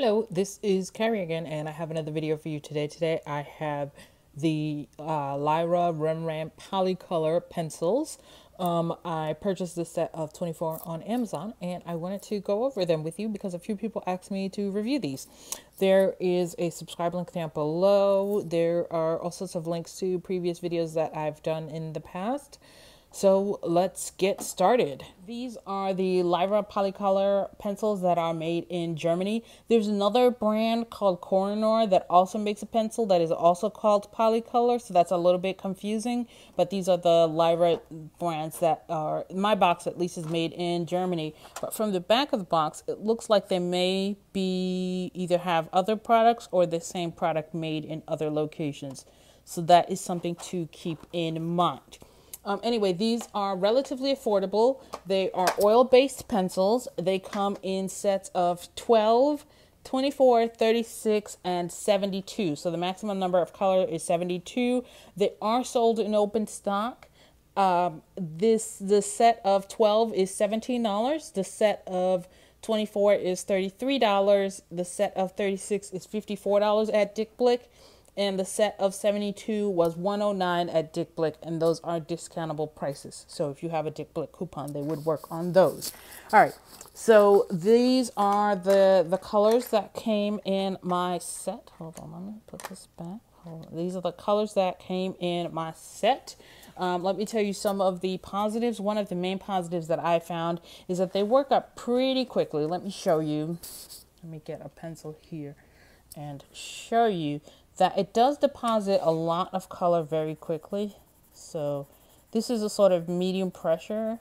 Hello, this is Karia again, and I have another video for you today. Today I have the uh, Lyra Rembrandt Polycolor pencils. Um, I purchased this set of 24 on Amazon, and I wanted to go over them with you because a few people asked me to review these. There is a subscribe link down below. There are all sorts of links to previous videos that I've done in the past. So let's get started. These are the Lyra Polycolor pencils that are made in Germany. There's another brand called Koh-i-Noor that also makes a pencil that is also called Polycolor, so that's a little bit confusing. But these are the Lyra brands that are, my box at least, is made in Germany. But from the back of the box, it looks like they may be either have other products or the same product made in other locations. So that is something to keep in mind. Um, anyway, these are relatively affordable. They are oil-based pencils. They come in sets of 12, 24, 36, and 72. So the maximum number of color is 72. They are sold in open stock. Um, this the set of 12 is $17. The set of 24 is $33. The set of 36 is $54 at Dick Blick and the set of 72 was 109 at Dick Blick and those are discountable prices. So if you have a Dick Blick coupon they would work on those. All right. So these are the the colors that came in my set. Hold on let me put this back. These are the colors that came in my set. Um, let me tell you some of the positives. One of the main positives that I found is that they work up pretty quickly. Let me show you. Let me get a pencil here and show you that it does deposit a lot of color very quickly. So this is a sort of medium pressure.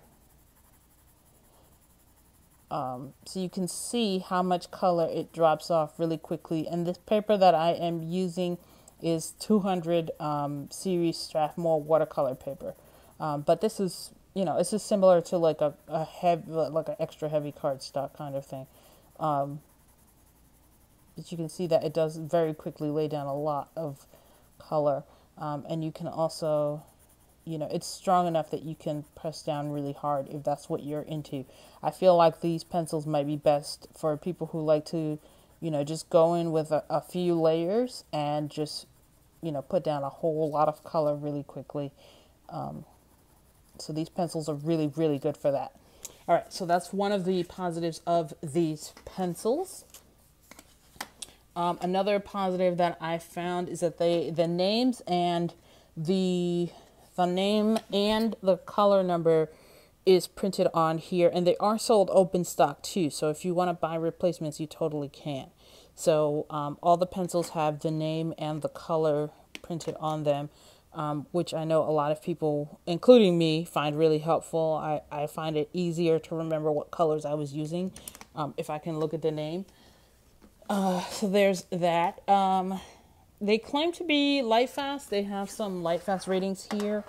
Um, so you can see how much color it drops off really quickly. And this paper that I am using is 200 um, series Strathmore watercolor paper. Um, but this is, you know, this is similar to like a, a heavy, like an extra heavy cardstock kind of thing. Um, but you can see that it does very quickly lay down a lot of color. Um, and you can also, you know, it's strong enough that you can press down really hard if that's what you're into. I feel like these pencils might be best for people who like to, you know, just go in with a, a few layers and just, you know, put down a whole lot of color really quickly. Um, so these pencils are really, really good for that. All right, so that's one of the positives of these pencils. Um, another positive that I found is that they the names and the the name and the color number is printed on here and they are sold open stock too. So if you want to buy replacements you totally can. So um, all the pencils have the name and the color printed on them um, which I know a lot of people including me find really helpful. I, I find it easier to remember what colors I was using um, if I can look at the name uh, so there's that. Um, they claim to be light fast. They have some light fast ratings here.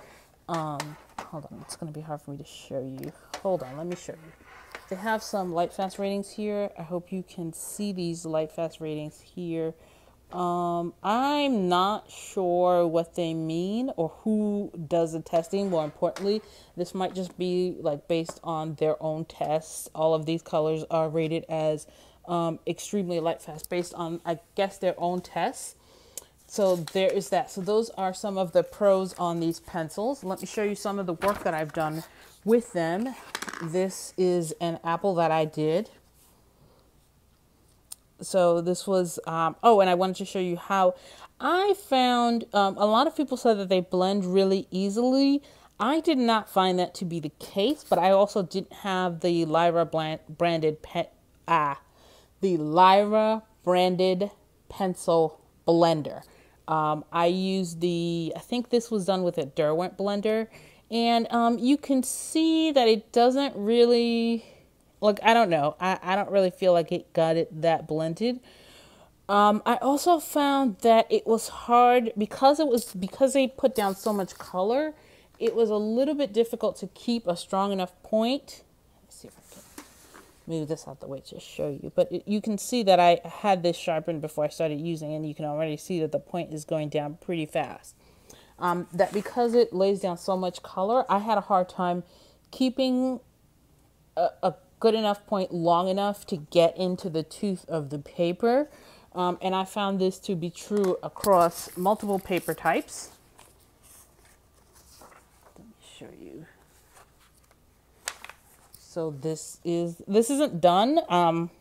Um, hold on, it's going to be hard for me to show you. Hold on, let me show you. They have some light fast ratings here. I hope you can see these light fast ratings here. Um, I'm not sure what they mean or who does the testing. More importantly, this might just be like based on their own tests. All of these colors are rated as um, extremely Lightfast based on, I guess, their own tests. So there is that. So those are some of the pros on these pencils. Let me show you some of the work that I've done with them. This is an apple that I did. So this was, um, oh, and I wanted to show you how I found um, a lot of people said that they blend really easily. I did not find that to be the case, but I also didn't have the Lyra brand, branded pet, ah, the Lyra branded pencil blender. Um, I use the, I think this was done with a Derwent blender, and um, you can see that it doesn't really, like, I don't know, I, I don't really feel like it got it that blended. Um, I also found that it was hard because it was because they put down so much color. It was a little bit difficult to keep a strong enough point move this out the way to show you. But it, you can see that I had this sharpened before I started using and you can already see that the point is going down pretty fast. Um, that because it lays down so much color, I had a hard time keeping a, a good enough point long enough to get into the tooth of the paper. Um, and I found this to be true across multiple paper types. Let me show you. So this is, this isn't done. Um,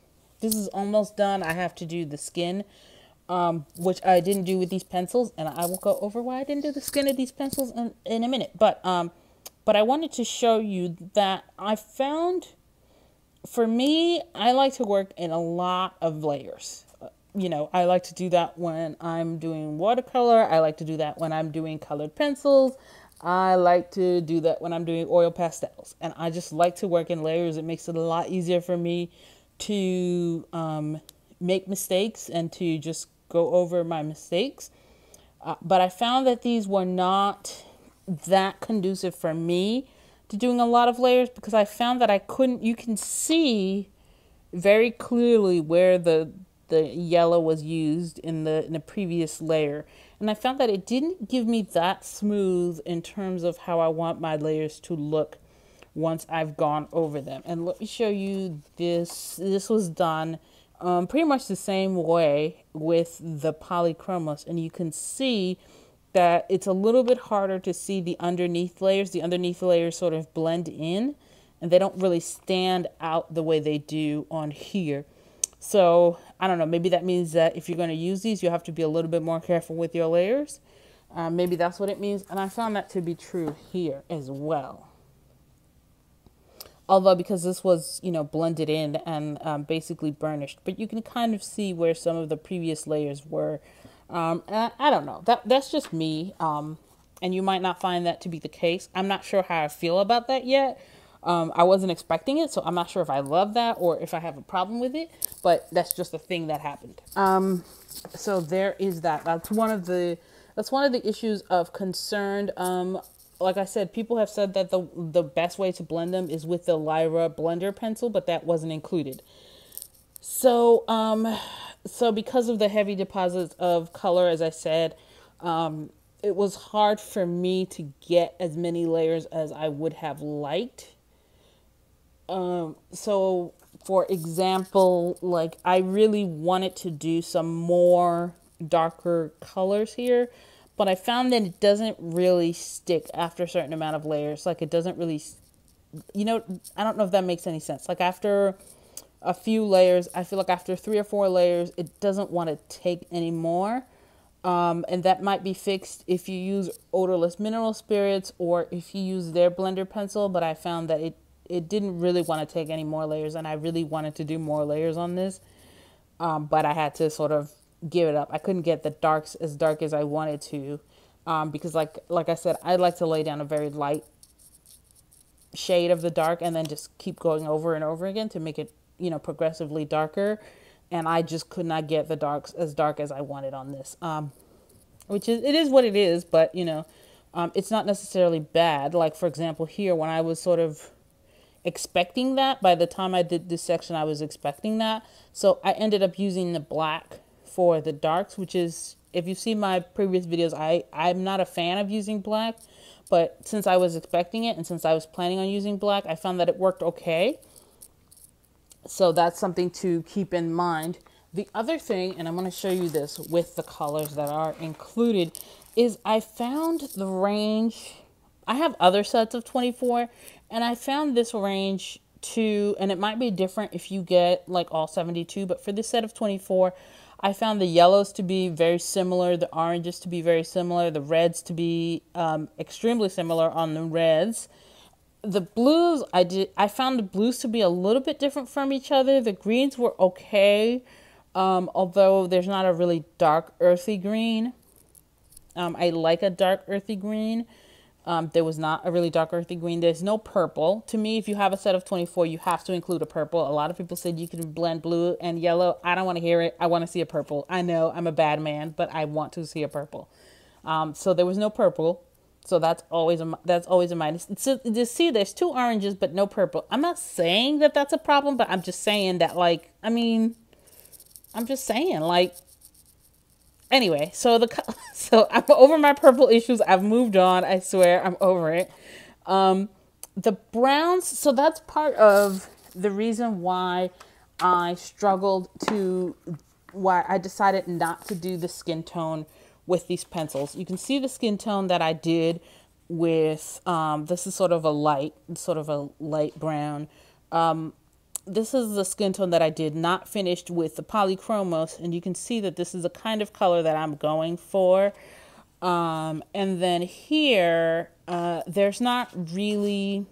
this is almost done. I have to do the skin, um, which I didn't do with these pencils. And I will go over why I didn't do the skin of these pencils in, in a minute. But, um, but I wanted to show you that I found for me, I like to work in a lot of layers. You know, I like to do that when I'm doing watercolor. I like to do that when I'm doing colored pencils. I like to do that when I'm doing oil pastels. And I just like to work in layers. It makes it a lot easier for me to um, make mistakes and to just go over my mistakes. Uh, but I found that these were not that conducive for me to doing a lot of layers because I found that I couldn't, you can see very clearly where the the yellow was used in the in the previous layer and I found that it didn't give me that smooth in terms of how I want my layers to look once I've gone over them and let me show you this this was done um, pretty much the same way with the polychromos and you can see that it's a little bit harder to see the underneath layers. The underneath layers sort of blend in and they don't really stand out the way they do on here. So I don't know, maybe that means that if you're going to use these, you have to be a little bit more careful with your layers. Uh, maybe that's what it means. And I found that to be true here as well. Although because this was, you know, blended in and um, basically burnished, but you can kind of see where some of the previous layers were um, I, I, don't know. That that's just me. Um, and you might not find that to be the case. I'm not sure how I feel about that yet. Um, I wasn't expecting it, so I'm not sure if I love that or if I have a problem with it. But that's just a thing that happened. Um, so there is that. That's one of the that's one of the issues of concerned. Um, like I said, people have said that the the best way to blend them is with the Lyra blender pencil, but that wasn't included. So um, so because of the heavy deposits of color, as I said, um, it was hard for me to get as many layers as I would have liked. Um, so for example, like I really wanted to do some more darker colors here, but I found that it doesn't really stick after a certain amount of layers. Like it doesn't really, you know, I don't know if that makes any sense. Like after a few layers. I feel like after three or four layers, it doesn't want to take anymore. Um, and that might be fixed if you use odorless mineral spirits or if you use their blender pencil. But I found that it, it didn't really want to take any more layers, and I really wanted to do more layers on this. Um, but I had to sort of give it up. I couldn't get the darks as dark as I wanted to um, because, like like I said, I like to lay down a very light shade of the dark and then just keep going over and over again to make it you know, progressively darker. And I just could not get the darks as dark as I wanted on this. Um, which is, it is what it is, but, you know, um, it's not necessarily bad. Like, for example, here, when I was sort of expecting that, by the time I did this section, I was expecting that. So I ended up using the black for the darks, which is, if you see my previous videos, I, I'm not a fan of using black. But since I was expecting it and since I was planning on using black, I found that it worked okay. So that's something to keep in mind. The other thing, and I'm going to show you this with the colors that are included, is I found the range. I have other sets of 24, and I found this range to, and it might be different if you get like all 72, but for this set of 24, I found the yellows to be very similar, the oranges to be very similar, the reds to be um, extremely similar on the reds the blues I did I found the blues to be a little bit different from each other. The greens were okay, um, although there's not a really dark earthy green. Um, I like a dark earthy green. Um, there was not a really dark earthy green. There's no purple. To me, if you have a set of 24, you have to include a purple. A lot of people said you can blend blue and yellow. I don't want to hear it. I want to see a purple. I know I'm a bad man, but I want to see a purple. Um, so there was no purple. So that's always a that's always a minus. So just see, there's two oranges but no purple. I'm not saying that that's a problem, but I'm just saying that like I mean, I'm just saying like. Anyway, so the so I'm over my purple issues. I've moved on. I swear I'm over it. Um, the browns. So that's part of the reason why I struggled to, why I decided not to do the skin tone with these pencils. You can see the skin tone that I did with, um, this is sort of a light, sort of a light brown. Um, this is the skin tone that I did not finished with the polychromos and you can see that this is the kind of color that I'm going for. Um, and then here uh, there's not really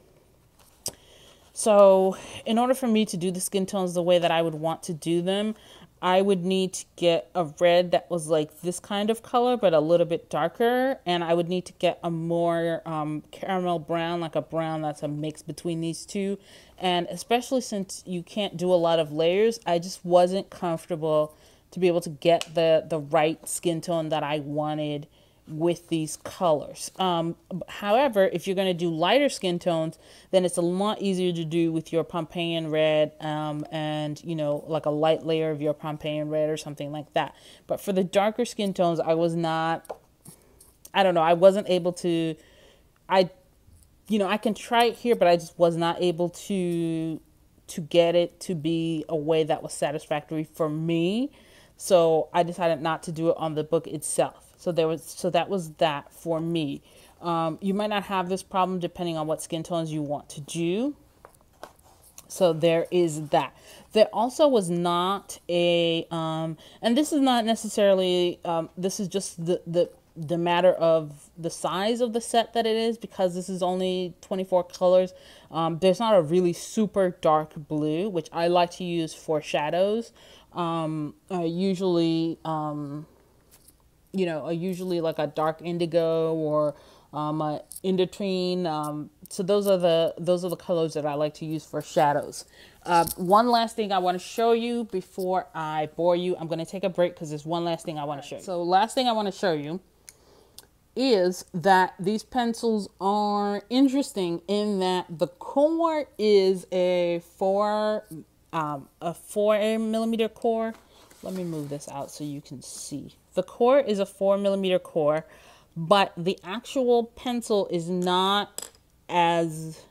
so in order for me to do the skin tones the way that I would want to do them I would need to get a red that was like this kind of color, but a little bit darker. And I would need to get a more um, caramel brown, like a brown that's a mix between these two. And especially since you can't do a lot of layers, I just wasn't comfortable to be able to get the, the right skin tone that I wanted with these colors. Um, however, if you're going to do lighter skin tones, then it's a lot easier to do with your Pompeian red um, and, you know, like a light layer of your Pompeian red or something like that. But for the darker skin tones, I was not, I don't know, I wasn't able to, I, you know, I can try it here, but I just was not able to, to get it to be a way that was satisfactory for me. So I decided not to do it on the book itself. So there was so that was that for me. Um, you might not have this problem depending on what skin tones you want to do. So there is that. There also was not a, um, and this is not necessarily, um, this is just the, the, the matter of the size of the set that it is because this is only 24 colors. Um, there's not a really super dark blue, which I like to use for shadows. Um, I usually, um, you know, usually like a dark indigo or um, a indanthrene. Um, so those are the those are the colors that I like to use for shadows. Uh, one last thing I want to show you before I bore you. I'm going to take a break because there's one last thing I want to show you. So last thing I want to show you is that these pencils are interesting in that the core is a four um, a four millimeter core. Let me move this out so you can see. The core is a four millimeter core, but the actual pencil is not as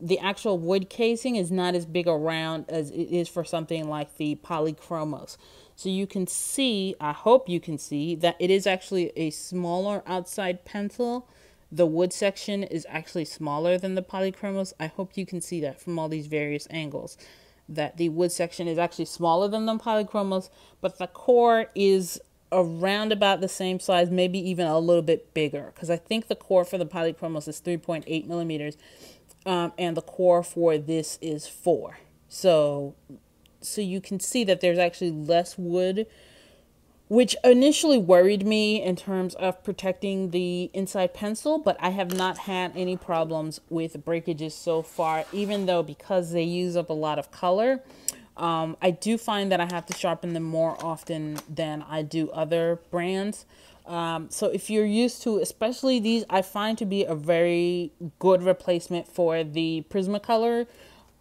the actual wood casing is not as big around as it is for something like the polychromos. So you can see, I hope you can see, that it is actually a smaller outside pencil. The wood section is actually smaller than the polychromos. I hope you can see that from all these various angles that the wood section is actually smaller than the polychromos, but the core is around about the same size, maybe even a little bit bigger. Because I think the core for the polychromos is 3.8 millimeters, um, and the core for this is 4. So, so you can see that there's actually less wood which initially worried me in terms of protecting the inside pencil, but I have not had any problems with breakages so far, even though because they use up a lot of color, um, I do find that I have to sharpen them more often than I do other brands. Um, so if you're used to, especially these, I find to be a very good replacement for the Prismacolor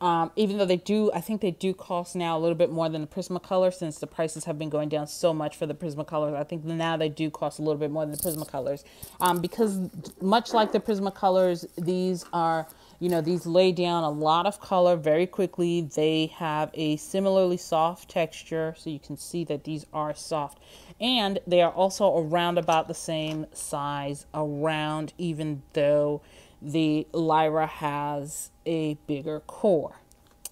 um, even though they do, I think they do cost now a little bit more than the Prismacolor since the prices have been going down so much for the Prismacolors. I think now they do cost a little bit more than the Prismacolors um, because much like the Prismacolors, these are, you know, these lay down a lot of color very quickly. They have a similarly soft texture, so you can see that these are soft. And they are also around about the same size around, even though the Lyra has a bigger core.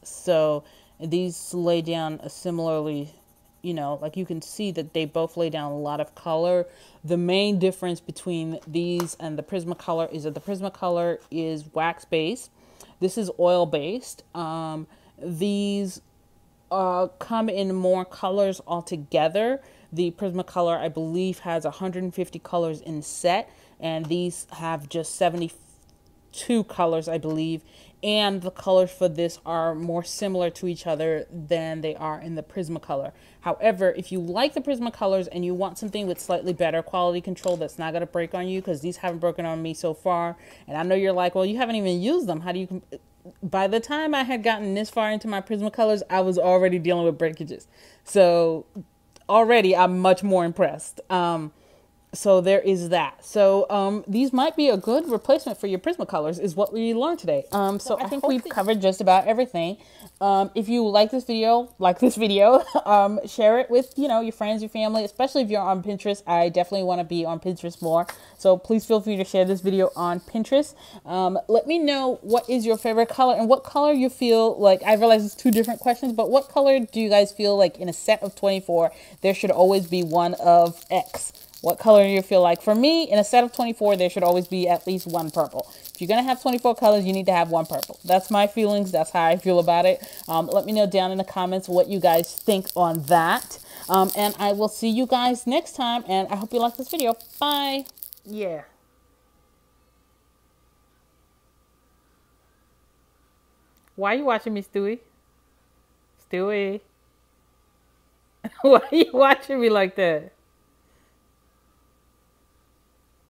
So these lay down a similarly, you know, like you can see that they both lay down a lot of color. The main difference between these and the Prismacolor is that the Prismacolor is wax based. This is oil based. Um, these uh, come in more colors altogether. The Prismacolor, I believe, has 150 colors in set, and these have just 70 two colors, I believe, and the colors for this are more similar to each other than they are in the Prismacolor. However, if you like the Prismacolors and you want something with slightly better quality control that's not going to break on you, because these haven't broken on me so far, and I know you're like, well, you haven't even used them. How do you... By the time I had gotten this far into my Prismacolors, I was already dealing with breakages. So already I'm much more impressed. Um, so there is that. So um, these might be a good replacement for your Prismacolors is what we learned today. Um, so I think we've covered just about everything. Um, if you like this video, like this video, um, share it with, you know, your friends, your family, especially if you're on Pinterest. I definitely want to be on Pinterest more. So please feel free to share this video on Pinterest. Um, let me know what is your favorite color and what color you feel like, I realize it's two different questions, but what color do you guys feel like in a set of 24, there should always be one of X? What color do you feel like. For me, in a set of 24, there should always be at least one purple. If you're going to have 24 colors, you need to have one purple. That's my feelings. That's how I feel about it. Um, let me know down in the comments what you guys think on that. Um, and I will see you guys next time. And I hope you like this video. Bye. Yeah. Why are you watching me, Stewie? Stewie. Why are you watching me like that?